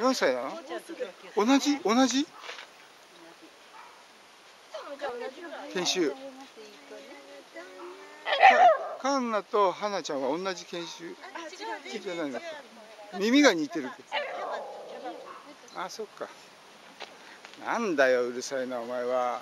何歳なの？同じ？同じ？研修。かカンナとハナちゃんは同じ研修？じゃないの耳が似てるあそっか。なんだようるさいなお前は。